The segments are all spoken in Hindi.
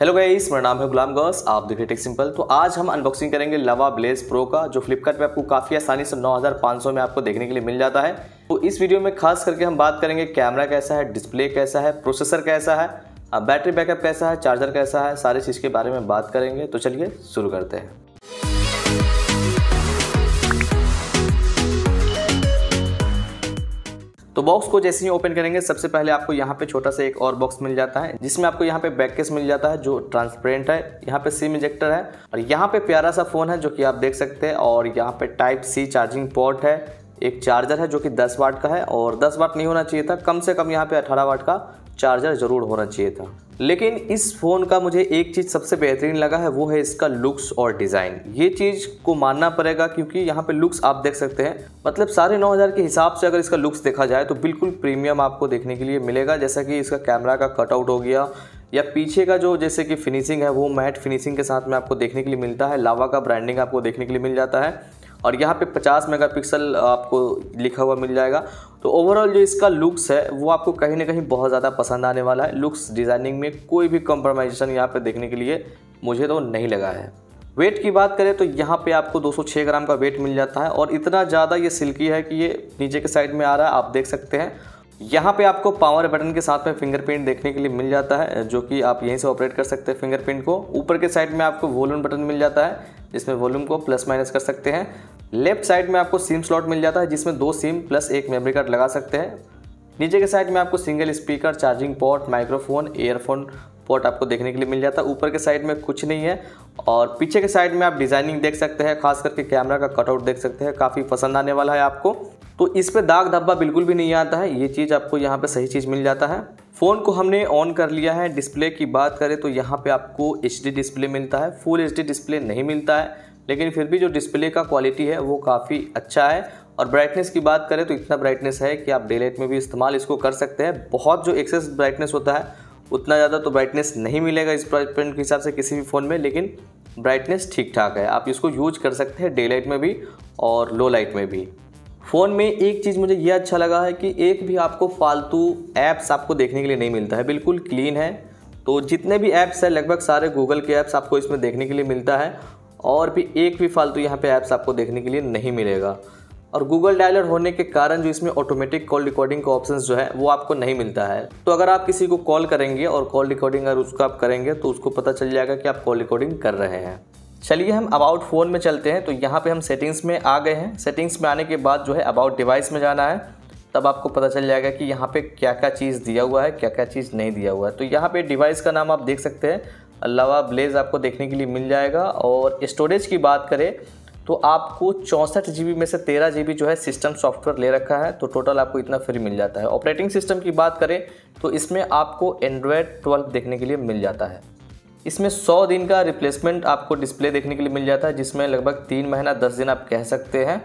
हेलो गाइस मेरा नाम है गुलाम गौस, आप देख रहे टेक सिंपल तो आज हम अनबॉक्सिंग करेंगे लवा ब्लेज प्रो का, जो फ्लिपकार्ट आपको काफ़ी आसानी से 9500 में आपको देखने के लिए मिल जाता है। तो इस वीडियो में खास करके हम बात करेंगे कैमरा कैसा है डिस्प्ले कैसा है प्रोसेसर कैसा है बैटरी बैकअप कैसा है चार्जर कैसा है, सारी चीज़ के बारे में बात करेंगे। तो चलिए शुरू करते हैं। तो बॉक्स को जैसे ही ओपन करेंगे, सबसे पहले आपको यहाँ पे छोटा सा एक और बॉक्स मिल जाता है, जिसमें आपको यहाँ पे बैक केस मिल जाता है, जो ट्रांसपेरेंट है, यहाँ पे सिम इजेक्टर है, और यहाँ पे प्यारा सा फ़ोन है, जो कि आप देख सकते हैं, और यहाँ पे टाइप सी चार्जिंग पोर्ट है, एक चार्जर है, जो कि 10 वाट का है, और 10 वाट नहीं होना चाहिए था, कम से कम यहाँ पे 18 वाट का चार्जर ज़रूर होना चाहिए था। लेकिन इस फ़ोन का मुझे एक चीज़ सबसे बेहतरीन लगा है, वो है इसका लुक्स और डिज़ाइन ये चीज़ को मानना पड़ेगा क्योंकि यहाँ पे लुक्स आप देख सकते हैं। मतलब साढ़े नौ हज़ार के हिसाब से अगर इसका लुक्स देखा जाए तो बिल्कुल प्रीमियम आपको देखने के लिए मिलेगा। जैसा कि इसका कैमरा का कटआउट हो गया या पीछे का जो जैसे कि फिनिशिंग है, वो मैट फिनिशिंग के साथ में आपको देखने के लिए मिलता है। लावा का ब्रांडिंग आपको देखने के लिए मिल जाता है। और यहाँ पे 50 मेगापिक्सल आपको लिखा हुआ मिल जाएगा। तो ओवरऑल जो इसका लुक्स है, वो आपको कहीं ना कहीं बहुत ज़्यादा पसंद आने वाला है। लुक्स डिज़ाइनिंग में कोई भी कॉम्प्रोमाइजेशन यहाँ पर देखने के लिए मुझे तो नहीं लगा है। वेट की बात करें तो यहाँ पे आपको 206 ग्राम का वेट मिल जाता है और इतना ज़्यादा ये सिल्की है कि ये नीचे के साइड में आ रहा है, आप देख सकते हैं। यहाँ पे आपको पावर बटन के साथ में फिंगरप्रिंट देखने के लिए मिल जाता है, जो कि आप यहीं से ऑपरेट कर सकते हैं फिंगरप्रिंट को। ऊपर के साइड में आपको वॉल्यूम बटन मिल जाता है, जिसमें वॉल्यूम को प्लस माइनस कर सकते हैं। लेफ़्ट साइड में आपको सिम स्लॉट मिल जाता है, जिसमें दो सिम प्लस एक मेमोरी कार्ड लगा सकते हैं। नीचे के साइड में आपको single speaker charging port microphone earphone port आपको देखने के लिए मिल जाता है। ऊपर के साइड में कुछ नहीं है, और पीछे के साइड में आप डिज़ाइनिंग देख सकते हैं, खास करके कैमरा का कटआउट देख सकते हैं। काफ़ी पसंद आने वाला है आपको। तो इस पर दाग धब्बा बिल्कुल भी नहीं आता है। ये चीज़ आपको यहाँ पे सही चीज़ मिल जाता है। फ़ोन को हमने ऑन कर लिया है। डिस्प्ले की बात करें तो यहाँ पे आपको एच डिस्प्ले मिलता है। फुल एच डिस्प्ले नहीं मिलता है, लेकिन फिर भी जो डिस्प्ले का क्वालिटी है वो काफ़ी अच्छा है। और ब्राइटनेस की बात करें तो इतना ब्राइटनेस है कि आप डे लाइट में भी इस्तेमाल इसको कर सकते हैं। बहुत जो एक्सेस ब्राइटनेस होता है, उतना ज़्यादा तो ब्राइटनेस नहीं मिलेगा इस पॉइंट के हिसाब से किसी भी फ़ोन में, लेकिन ब्राइटनेस ठीक ठाक है। आप इसको यूज़ कर सकते हैं डे लाइट में भी और लो लाइट में भी। फ़ोन में एक चीज़ मुझे ये अच्छा लगा है कि एक भी आपको फालतू ऐप्स आपको देखने के लिए नहीं मिलता है। बिल्कुल क्लीन है। तो जितने भी ऐप्स हैं, लगभग सारे गूगल के ऐप्स आपको इसमें देखने के लिए मिलता है। और भी एक भी फालतू यहाँ पे ऐप्स आपको देखने के लिए नहीं मिलेगा। और गूगल डायलर होने के कारण जो इसमें ऑटोमेटिक कॉल रिकॉर्डिंग का ऑप्शन जो है, वो आपको नहीं मिलता है। तो अगर आप किसी को कॉल करेंगे और कॉल रिकॉर्डिंग अगर उसको आप करेंगे तो उसको पता चल जाएगा कि आप कॉल रिकॉर्डिंग कर रहे हैं। चलिए हम अबाउट फ़ोन में चलते हैं। तो यहाँ पे हम सेटिंग्स में आ गए हैं। सेटिंग्स में आने के बाद जो है अबाउट डिवाइस में जाना है। तब आपको पता चल जाएगा कि यहाँ पे क्या क्या चीज़ दिया हुआ है क्या क्या चीज़ नहीं दिया हुआ है। तो यहाँ पे डिवाइस का नाम आप देख सकते हैं। अलावा ब्लेज आपको देखने के लिए मिल जाएगा। और स्टोरेज की बात करें तो आपको चौंसठ जी में से तेरह जी जो है सिस्टम सॉफ्टवेयर ले रखा है। तो टोटल आपको इतना फ्री मिल जाता है। ऑपरेटिंग सिस्टम की बात करें तो इसमें आपको एंड्रॉयड ट्वेल्व देखने के लिए मिल जाता है। इसमें 100 दिन का रिप्लेसमेंट आपको डिस्प्ले देखने के लिए मिल जाता है, जिसमें लगभग तीन महीना, दस दिन आप कह सकते हैं।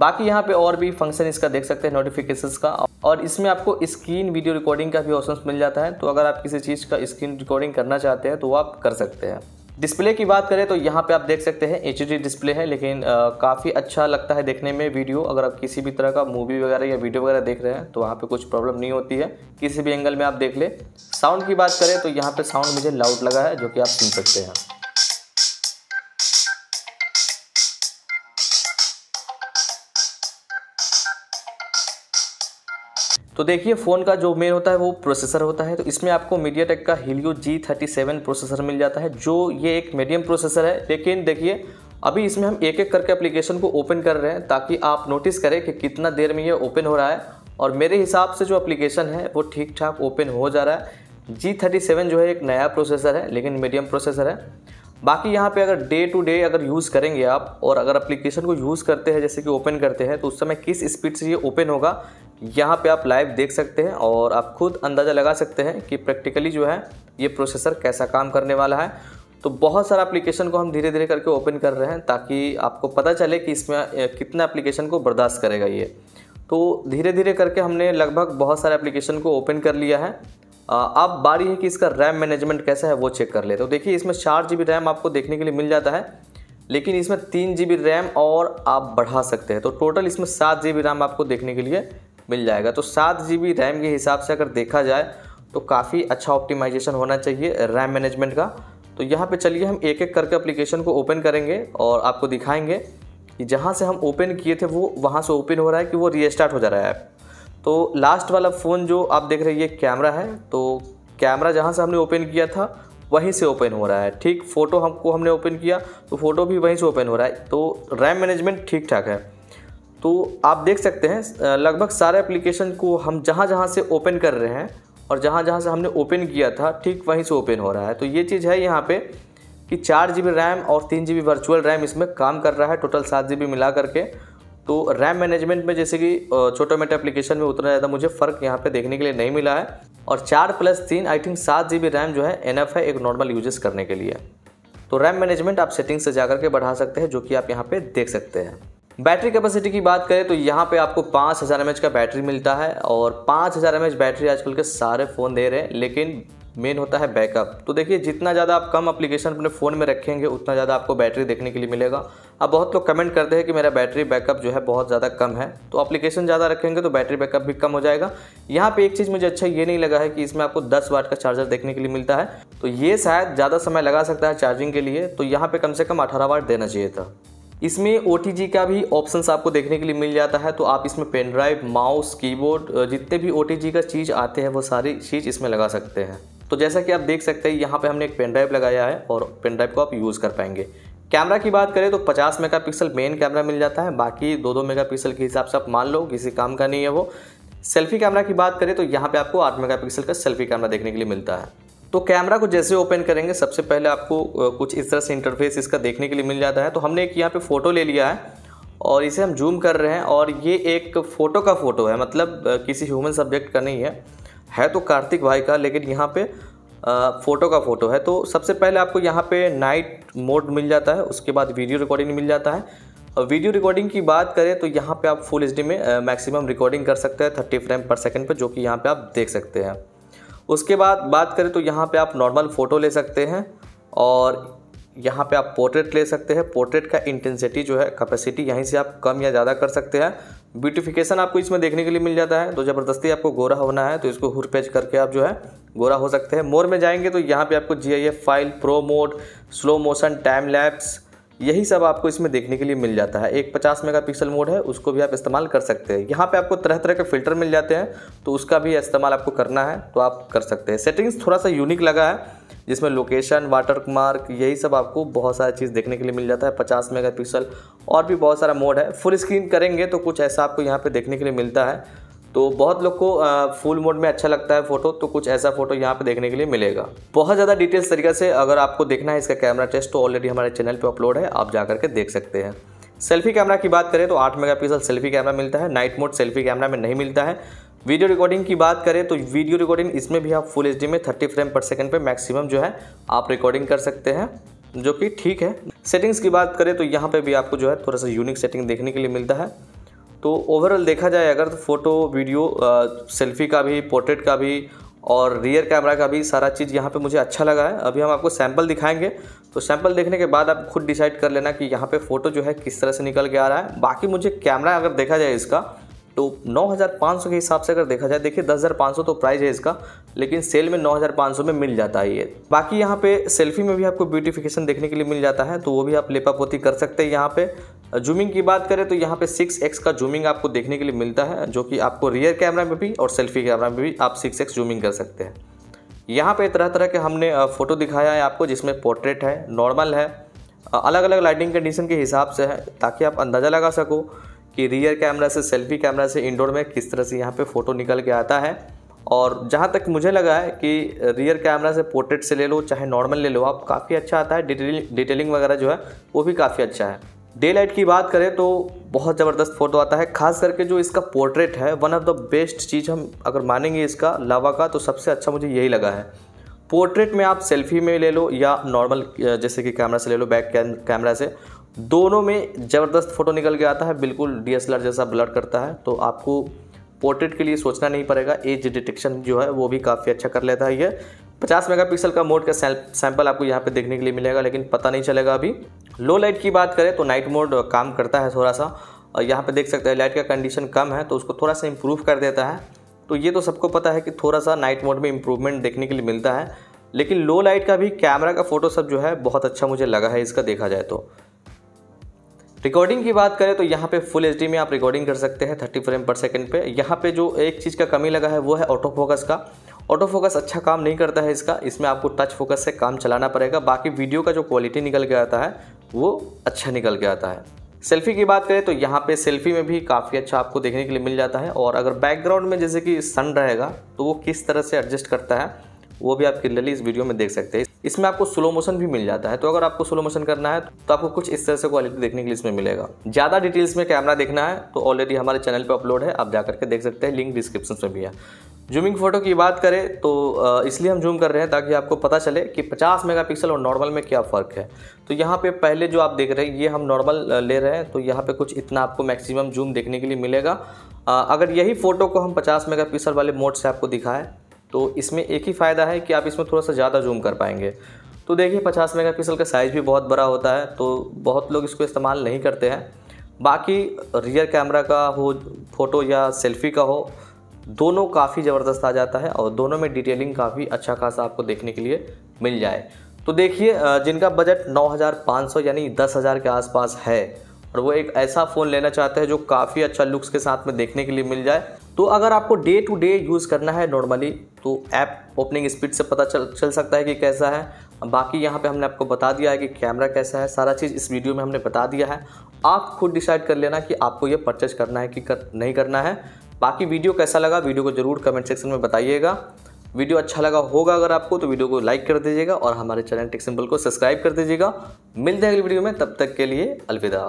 बाकी यहाँ पे और भी फ़ंक्शन इसका देख सकते हैं नोटिफिकेशन का। और इसमें आपको स्क्रीन वीडियो रिकॉर्डिंग का भी ऑप्शन मिल जाता है। तो अगर आप किसी चीज़ का स्क्रीन रिकॉर्डिंग करना चाहते हैं तो आप कर सकते हैं। डिस्प्ले की बात करें तो यहाँ पे आप देख सकते हैं एचडी डिस्प्ले है, लेकिन काफ़ी अच्छा लगता है देखने में वीडियो। अगर आप किसी भी तरह का मूवी वगैरह या वीडियो वगैरह देख रहे हैं तो वहाँ पे कुछ प्रॉब्लम नहीं होती है। किसी भी एंगल में आप देख ले। साउंड की बात करें तो यहाँ पे साउंड मुझे लाउड लगा है, जो कि आप सुन सकते हैं। तो देखिए, फ़ोन का जो मेन होता है, वो प्रोसेसर होता है। तो इसमें आपको मीडिया टेक का Helio G thirty seven processor मिल जाता है, जो ये एक मीडियम प्रोसेसर है। लेकिन देखिए, अभी इसमें हम एक एक करके एप्लीकेशन को ओपन कर रहे हैं, ताकि आप नोटिस करें कि कितना देर में ये ओपन हो रहा है। और मेरे हिसाब से जो एप्लीकेशन है, वो ठीक ठाक ओपन हो जा रहा है। जी थर्टी सेवन जो है, एक नया प्रोसेसर है, लेकिन मीडियम प्रोसेसर है। बाकी यहाँ पे अगर डे टू डे अगर यूज़ करेंगे आप, और अगर एप्लीकेशन को यूज़ करते हैं, जैसे कि ओपन करते हैं तो उस समय किस स्पीड से ये ओपन होगा यहाँ पे आप लाइव देख सकते हैं और आप खुद अंदाज़ा लगा सकते हैं कि प्रैक्टिकली जो है, ये प्रोसेसर कैसा काम करने वाला है। तो बहुत सारा एप्लीकेशन को हम धीरे धीरे करके ओपन कर रहे हैं ताकि आपको पता चले कि इसमें कितना एप्लीकेशन को बर्दाश्त करेगा ये। तो धीरे धीरे करके हमने लगभग बहुत सारे एप्लीकेशन को ओपन कर लिया है। अब बारी है कि इसका रैम मैनेजमेंट कैसा है वो चेक कर ले। तो देखिए, इसमें चार जी रैम आपको देखने के लिए मिल जाता है, लेकिन इसमें तीन जी रैम और आप बढ़ा सकते हैं। तो टोटल इसमें सात जी रैम आपको देखने के लिए मिल जाएगा। तो सात जी बी रैम के हिसाब से अगर देखा जाए तो काफ़ी अच्छा ऑप्टिमाइजेशन होना चाहिए रैम मैनेजमेंट का। तो यहाँ पे चलिए हम एक एक करके एप्लीकेशन को ओपन करेंगे और आपको दिखाएँगे कि जहाँ से हम ओपन किए थे, वो वहाँ से ओपन हो रहा है कि वो रीस्टार्ट हो जा रहा है तो लास्ट वाला फ़ोन जो आप देख रहे हैं, ये कैमरा है। तो कैमरा जहाँ से हमने ओपन किया था, वहीं से ओपन हो रहा है। ठीक फ़ोटो हमको हमने ओपन किया तो फ़ोटो भी वहीं से ओपन हो रहा है। तो रैम मैनेजमेंट ठीक ठाक है। तो आप देख सकते हैं लगभग सारे एप्लीकेशन को हम जहाँ जहाँ से ओपन कर रहे हैं और जहाँ जहाँ से हमने ओपन किया था, ठीक वहीं से ओपन हो रहा है। तो ये चीज़ है यहाँ पे कि चार जीबी रैम और तीन जीबी वर्चुअल रैम इसमें काम कर रहा है टोटल सात जीबी मिला करके। तो रैम मैनेजमेंट में जैसे कि छोटे मोटे एप्लीकेशन में उतना ज़्यादा मुझे फ़र्क यहाँ पे देखने के लिए नहीं मिला है। और चार प्लस तीन आई थिंक सात जी रैम जो है एनएफ है एक नॉर्मल यूजेस करने के लिए। तो रैम मैनेजमेंट आप सेटिंग से जा करके बढ़ा सकते हैं, जो कि आप यहाँ पे देख सकते हैं। बैटरी कैपेसिटी की बात करें तो यहाँ पे आपको पाँच हज़ार एम का बैटरी मिलता है और पाँच हज़ार एम बैटरी आजकल के सारे फ़ोन दे रहे हैं, लेकिन मेन होता है बैकअप तो देखिए, जितना ज़्यादा आप कम एप्लीकेशन अपने फ़ोन में रखेंगे, उतना ज़्यादा आपको बैटरी देखने के लिए मिलेगा। अब बहुत लोग कमेंट करते हैं कि मेरा बैटरी बैकअप जो है बहुत ज़्यादा कम है। तो एप्लीकेशन ज़्यादा रखेंगे तो बैटरी बैकअप भी कम हो जाएगा। यहाँ पे एक चीज़ मुझे अच्छा ये नहीं लगा है कि इसमें आपको दस वाट का चार्जर देखने के लिए मिलता है। तो ये शायद ज़्यादा समय लगा सकता है चार्जिंग के लिए। तो यहाँ पर कम से कम अठारह वाट देना चाहिए था। इसमें ओटीजी का भी ऑप्शन आपको देखने के लिए मिल जाता है तो आप इसमें पेन ड्राइव माउस कीबोर्ड जितने भी ओटीजी का चीज़ आते हैं, वो सारी चीज़ इसमें लगा सकते हैं। तो जैसा कि आप देख सकते हैं, यहाँ पे हमने एक पेन ड्राइव लगाया है और पेन ड्राइव को आप यूज़ कर पाएँगे। कैमरा की बात करें तो 50 मेगापिक्सल मेन कैमरा मिल जाता है, बाकी दो दो मेगापिक्सल के हिसाब से आप मान लो, किसी काम का नहीं है वो। सेल्फी कैमरा की बात करें तो यहाँ पे आपको 8 मेगापिक्सल का सेल्फी कैमरा देखने के लिए मिलता है। तो कैमरा को जैसे ओपन करेंगे, सबसे पहले आपको कुछ इस तरह से इंटरफेस इसका देखने के लिए मिल जाता है। तो हमने एक यहाँ पे फ़ोटो ले लिया है और इसे हम जूम कर रहे हैं और ये एक फ़ोटो का फ़ोटो है। मतलब किसी ह्यूमन सब्जेक्ट का नहीं है। है तो कार्तिक भाई का, लेकिन यहाँ पे फ़ोटो का फ़ोटो है। तो सबसे पहले आपको यहाँ पे नाइट मोड मिल जाता है, उसके बाद वीडियो रिकॉर्डिंग मिल जाता है। और वीडियो रिकॉर्डिंग की बात करें तो यहाँ पे आप फुल एचडी में मैक्सिमम रिकॉर्डिंग कर सकते हैं थर्टी फ्रेम पर सेकंड पे, जो कि यहाँ पे आप देख सकते हैं। उसके बाद बात करें तो यहाँ पे आप नॉर्मल फ़ोटो ले सकते हैं और यहाँ पे आप पोर्ट्रेट ले सकते हैं। पोर्ट्रेट का इंटेंसिटी जो है कैपेसिटी यहीं से आप कम या ज़्यादा कर सकते हैं। ब्यूटिफिकेशन आपको इसमें देखने के लिए मिल जाता है। तो ज़बरदस्ती आपको गोरा होना है तो इसको हुर पेज करके आप जो है गोरा हो सकते हैं। मोर में जाएँगे तो यहाँ पे आपको GIF file pro mode slow motion time lapse यही सब आपको इसमें देखने के लिए मिल जाता है। एक 50 मेगापिक्सल मोड है, उसको भी आप इस्तेमाल कर सकते हैं। यहाँ पे आपको तरह तरह के फ़िल्टर मिल जाते हैं तो उसका भी इस्तेमाल आपको करना है तो आप कर सकते हैं। सेटिंग्स थोड़ा सा यूनिक लगा है, जिसमें लोकेशन वाटर मार्क यही सब आपको बहुत सारा चीज़ देखने के लिए मिल जाता है, पचास मेगा और भी बहुत सारा मोड है। फुल स्क्रीन करेंगे तो कुछ ऐसा आपको यहाँ पर देखने के लिए मिलता है। तो बहुत लोग को फुल मोड में अच्छा लगता है फ़ोटो तो कुछ ऐसा फ़ोटो यहाँ पे देखने के लिए मिलेगा। बहुत ज़्यादा डिटेल्स तरीके से अगर आपको देखना है इसका कैमरा टेस्ट तो ऑलरेडी हमारे चैनल पे अपलोड है, आप जा करके देख सकते हैं। सेल्फी कैमरा की बात करें तो आठ मेगा सेल्फी कैमरा मिलता है नाइट मोड सेल्फी कैमरा में नहीं मिलता है। वीडियो रिकॉर्डिंग की बात करें तो वीडियो रिकॉर्डिंग इसमें भी आप फुल एचडी में थर्टी फ्रेम पर सेकेंड पे मैक्सिमम जो है आप रिकॉर्डिंग कर सकते हैं, जो कि ठीक है। सेटिंग्स की बात करें तो यहाँ पे भी आपको जो है थोड़ा सा यूनिक सेटिंग देखने के लिए मिलता है। तो ओवरऑल देखा जाए अगर तो फ़ोटो वीडियो सेल्फी का भी पोर्ट्रेट का भी और रियर कैमरा का भी सारा चीज़ यहाँ पे मुझे अच्छा लगा है। अभी हम आपको सैंपल दिखाएँगे। तो सैंपल देखने के बाद आप खुद डिसाइड कर लेना कि यहाँ पे फ़ोटो जो है किस तरह से निकल के आ रहा है। बाकी मुझे कैमरा अगर देखा जाए इसका तो 9,500 के हिसाब से अगर देखा जाए देखिए 10,500 तो प्राइस है इसका लेकिन सेल में 9,500 में मिल जाता है ये। बाकी यहाँ पे सेल्फी में भी आपको ब्यूटिफिकेशन देखने के लिए मिल जाता है तो वो भी आप लेपापोती कर सकते हैं यहाँ पे। जूमिंग की बात करें तो यहाँ पे 6x का जूमिंग आपको देखने के लिए मिलता है, जो कि आपको रियर कैमरा में भी और सेल्फी कैमरा में भी आप 6x जूमिंग कर सकते हैं। यहाँ पे तरह तरह के हमने फ़ोटो दिखाया है आपको, जिसमें पोर्ट्रेट है नॉर्मल है अलग अलग लाइटिंग कंडीशन के हिसाब से है, ताकि आप अंदाज़ा लगा सको कि रियर कैमरा से सेल्फी कैमरा से इंडोर में किस तरह से यहाँ पे फ़ोटो निकल के आता है। और जहाँ तक मुझे लगा है कि रियर कैमरा से पोर्ट्रेट से ले लो, चाहे नॉर्मल ले लो, आप काफ़ी अच्छा आता है डिटेलिंग डिटेलिंग वगैरह जो है, वो भी काफ़ी अच्छा है। डे लाइट की बात करें तो बहुत ज़बरदस्त फ़ोटो आता है। खास करके जो इसका पोर्ट्रेट है वन ऑफ़ द बेस्ट चीज़ हम अगर मानेंगे इसका लावा का तो सबसे अच्छा मुझे यही लगा है। पोर्ट्रेट में आप सेल्फी में ले लो या नॉर्मल जैसे कि कैमरा से ले लो बैक कैमरा से, दोनों में ज़बरदस्त फ़ोटो निकल के आता है। बिल्कुल डीएसएलआर जैसा ब्लड करता है तो आपको पोर्ट्रेट के लिए सोचना नहीं पड़ेगा। एज डिटेक्शन जो है, वो भी काफ़ी अच्छा कर लेता है ये। 50 मेगापिक्सल का मोड का सैंपल आपको यहाँ पे देखने के लिए मिलेगा, लेकिन पता नहीं चलेगा अभी। लो लाइट की बात करें तो नाइट मोड काम करता है थोड़ा सा। और यहाँ पे देख सकते हैं, लाइट का कंडीशन कम है तो उसको थोड़ा सा इम्प्रूव कर देता है। तो ये तो सबको पता है कि थोड़ा सा नाइट मोड में इम्प्रूवमेंट देखने के लिए मिलता है। लेकिन लो लाइट का भी कैमरा का फ़ोटो सब जो है, बहुत अच्छा मुझे लगा है इसका देखा जाए तो। रिकॉर्डिंग की बात करें तो यहाँ पे फुल एचडी में आप रिकॉर्डिंग कर सकते हैं 30 फ्रेम पर सेकंड पे। यहाँ पे जो एक चीज़ का कमी लगा है, वो है ऑटो फोकस का। ऑटो फोकस अच्छा काम नहीं करता है इसका, इसमें आपको टच फोकस से काम चलाना पड़ेगा। बाकी वीडियो का जो क्वालिटी निकल के आता है, वो अच्छा निकल के आता है। सेल्फी की बात करें तो यहाँ पे सेल्फी में भी काफ़ी अच्छा आपको देखने के लिए मिल जाता है। और अगर बैकग्राउंड में जैसे कि सन रहेगा तो वो किस तरह से एडजस्ट करता है, वो भी आप क्लियरली इस वीडियो में देख सकते हैं। इसमें आपको स्लो मोशन भी मिल जाता है। तो अगर आपको स्लो मोशन करना है तो आपको कुछ इस तरह से क्वालिटी देखने के लिए इसमें मिलेगा। ज़्यादा डिटेल्स में कैमरा देखना है तो ऑलरेडी हमारे चैनल पर अपलोड है। आप जा करके देख सकते हैं लिंक डिस्क्रिप्शन में भी है। जूमिंग फ़ोटो की बात करें तो इसलिए हम जूम कर रहे हैं ताकि आपको पता चले कि 50 मेगापिक्सल और नॉर्मल में क्या फ़र्क है। तो यहाँ पे पहले जो आप देख रहे हैं, ये हम नॉर्मल ले रहे हैं तो यहाँ पे कुछ इतना आपको मैक्सिमम जूम देखने के लिए मिलेगा। अगर यही फ़ोटो को हम 50 मेगापिक्सल वाले मोड से आपको दिखाएँ तो इसमें एक ही फ़ायदा है कि आप इसमें थोड़ा सा ज़्यादा जूम कर पाएँगे। तो देखिए 50 मेगापिक्सल का साइज़ भी बहुत बड़ा होता है तो बहुत लोग इसको इस्तेमाल नहीं करते हैं। बाकी रियर कैमरा का हो, फ़ोटो या सेल्फी का हो दोनों काफ़ी ज़बरदस्त आ जाता है और दोनों में डिटेलिंग काफ़ी अच्छा खासा आपको देखने के लिए मिल जाए। तो देखिए जिनका बजट 9500 यानी 10000 के आसपास है और वो एक ऐसा फ़ोन लेना चाहते हैं जो काफ़ी अच्छा लुक्स के साथ में देखने के लिए मिल जाए। तो अगर आपको डे टू डे यूज़ करना है नॉर्मली तो ऐप ओपनिंग स्पीड से पता चल चल सकता है कि कैसा है। बाकी यहाँ पे हमने आपको बता दिया है कि कैमरा कैसा है सारा चीज़ इस वीडियो में हमने बता दिया है। आप खुद डिसाइड कर लेना कि आपको ये परचेज करना है कि कर, नहीं करना है। बाकी वीडियो कैसा लगा, वीडियो को ज़रूर कमेंट सेक्शन में बताइएगा। वीडियो अच्छा लगा होगा अगर आपको तो वीडियो को लाइक कर दीजिएगा और हमारे चैनल टेक सिंपल को सब्सक्राइब कर दीजिएगा। मिलते हैं अगली वीडियो में, तब तक के लिए अलविदा।